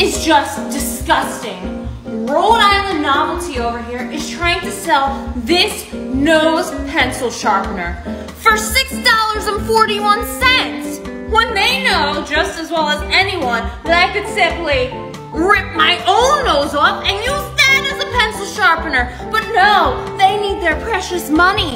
is just disgusting. Rhode Island Novelty over here is trying to sell this nose pencil sharpener for $6.41 when they know just as well as anyone that I could simply rip my own nose off and use that as a pencil sharpener. But no, they need their precious money.